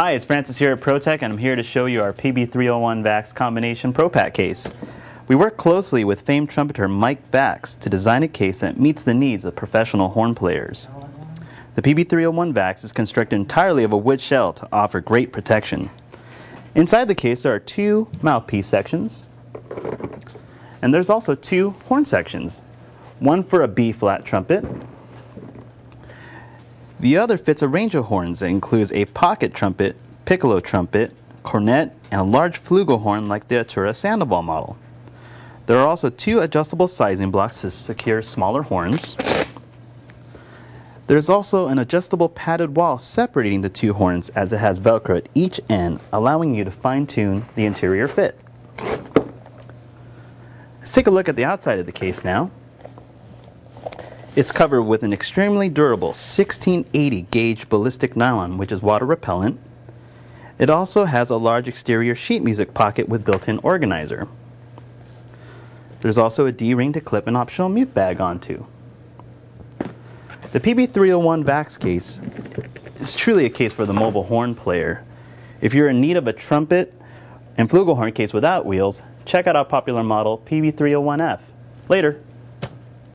Hi, it's Francis here at Protec, and I'm here to show you our PB301 VAX combination Pro Pac case. We work closely with famed trumpeter Mike Vax to design a case that meets the needs of professional horn players. The PB301 VAX is constructed entirely of a wood shell to offer great protection. Inside the case there are two mouthpiece sections, and there's also two horn sections, one for a B-flat trumpet the other fits a range of horns that includes a pocket trumpet, piccolo trumpet, cornet, and a large flugelhorn like the Arturo Sandoval model. There are also two adjustable sizing blocks to secure smaller horns. There's also an adjustable padded wall separating the two horns as it has Velcro at each end, allowing you to fine tune the interior fit. Let's take a look at the outside of the case now. It's covered with an extremely durable 1680 gauge ballistic nylon, which is water repellent. It also has a large exterior sheet music pocket with built-in organizer. There's also a D-ring to clip an optional mute bag onto. The PB301 VAX case is truly a case for the mobile horn player. If you're in need of a trumpet and flugelhorn case without wheels, check out our popular model PB301F. Later.